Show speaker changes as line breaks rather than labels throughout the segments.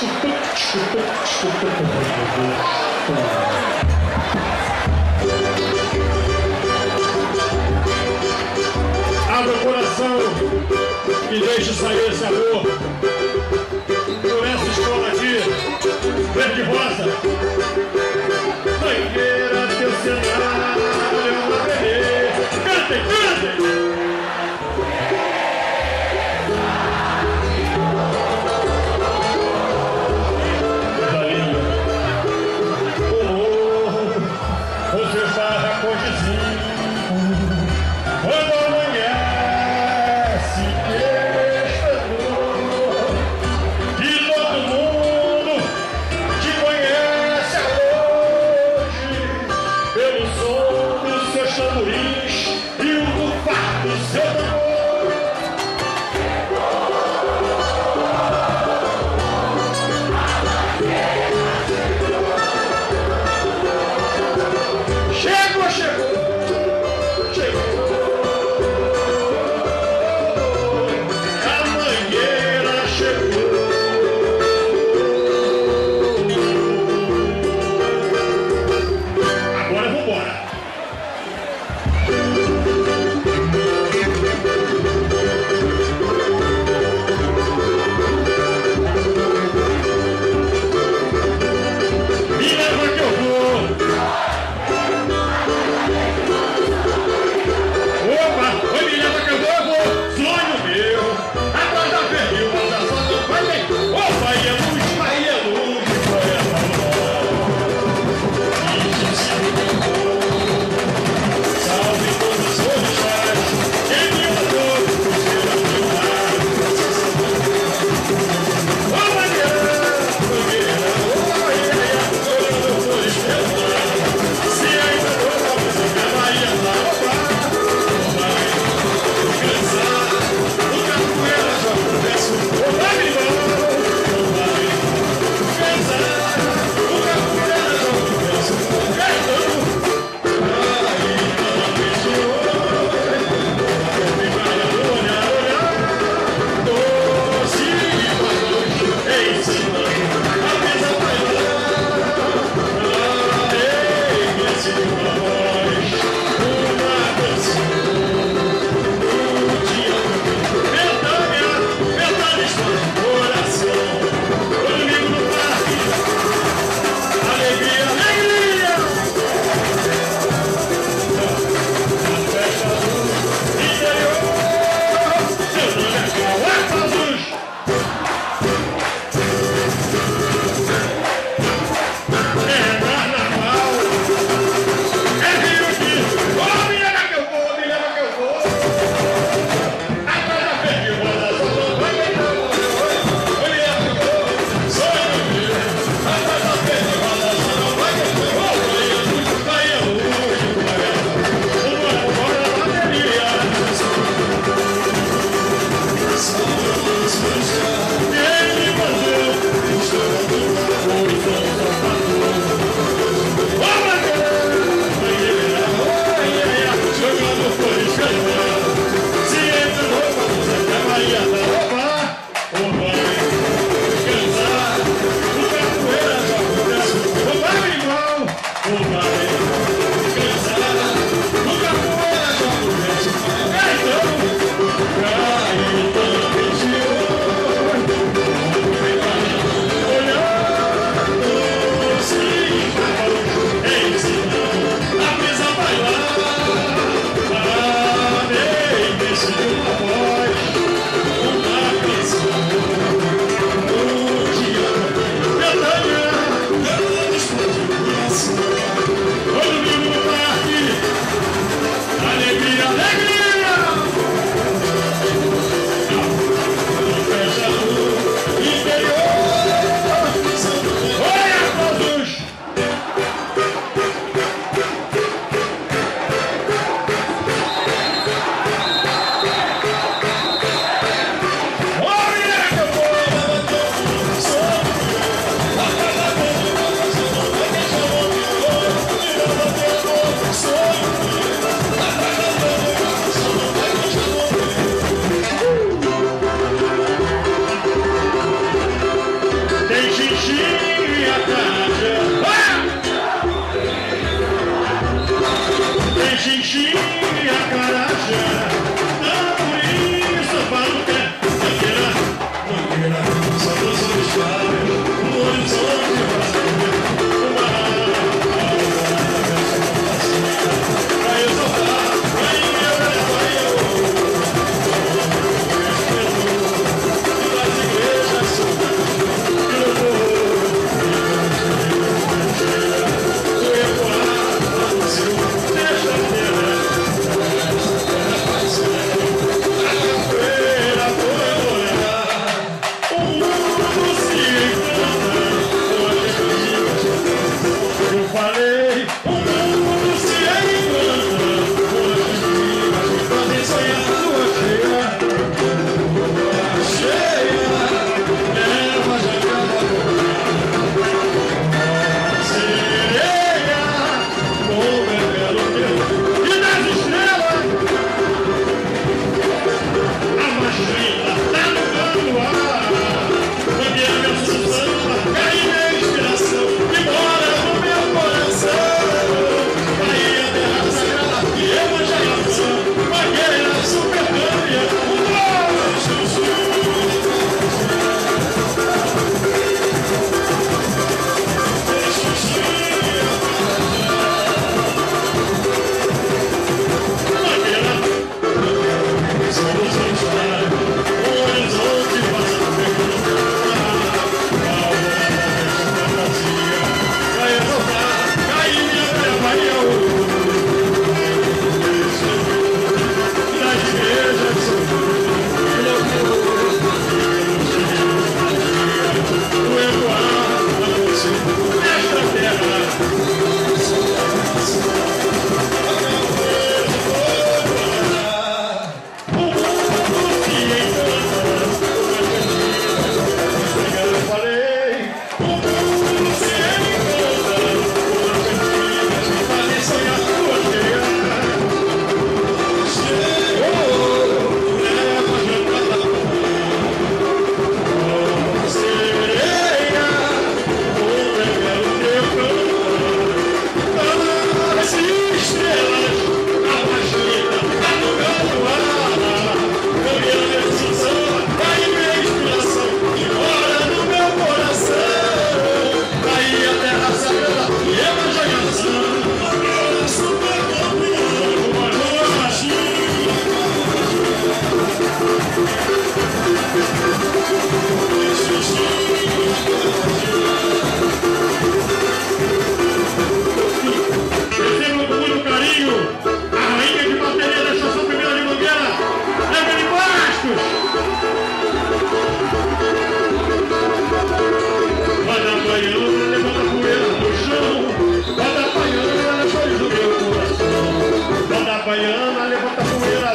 Abra o coração e deixe sair esse amor por essa escola aqui, verde rosa. Banheira, teu cenário é uma beleza. Cantem, cantem!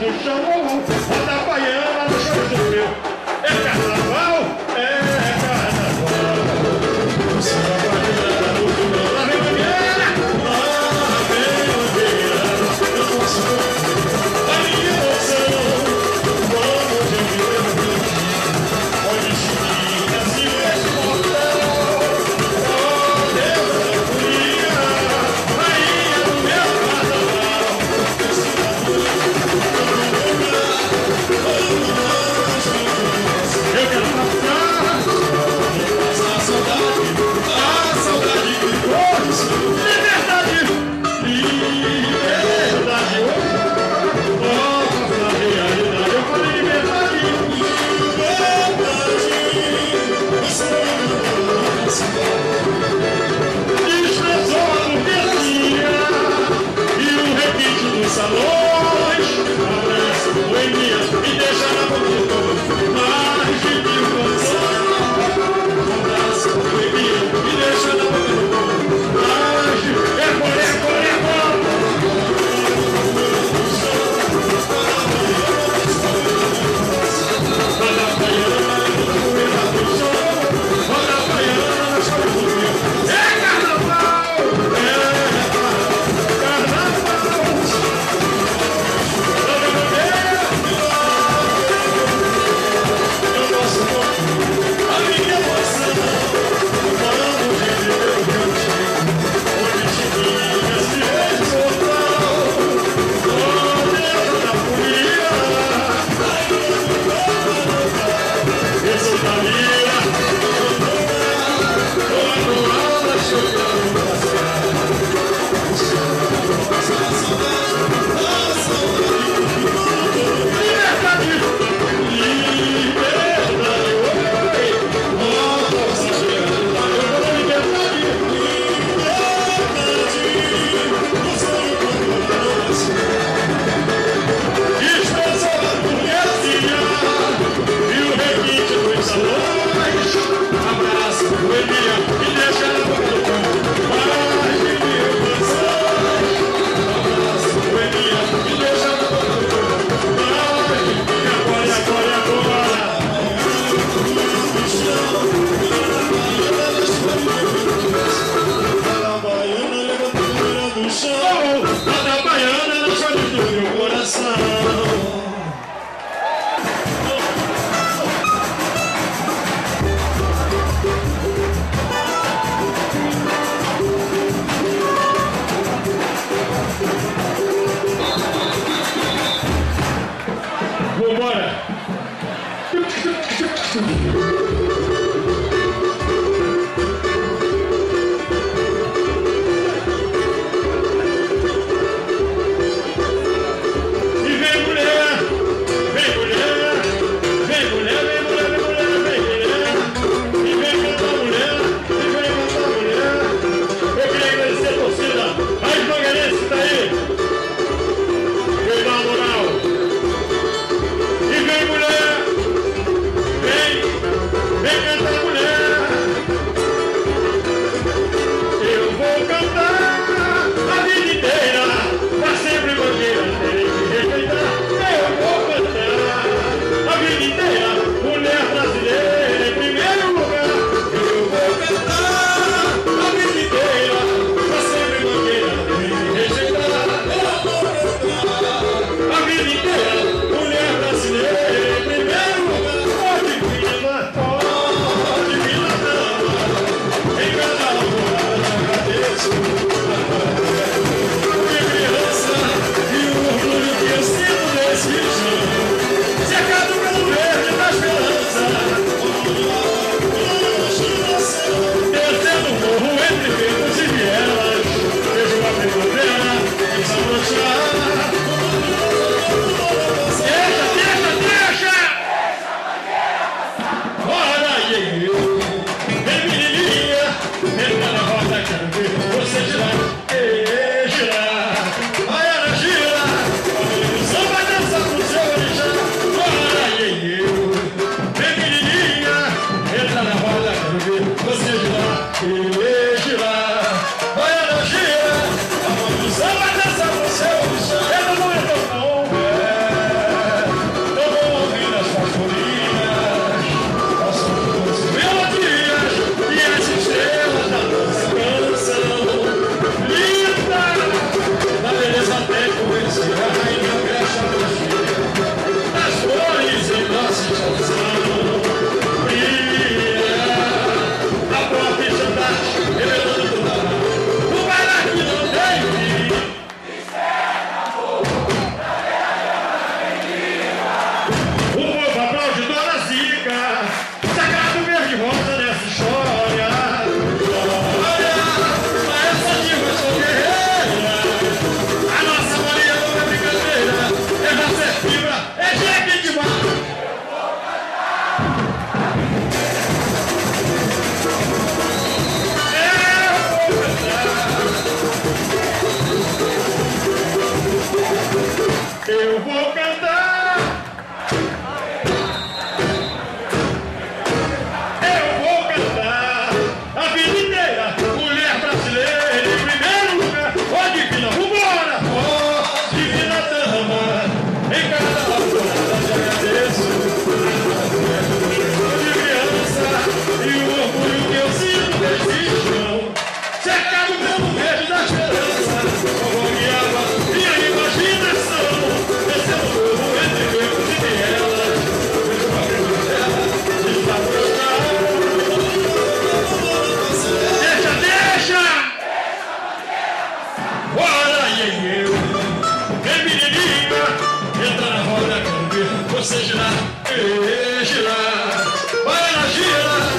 душа você girar. Vai na gira!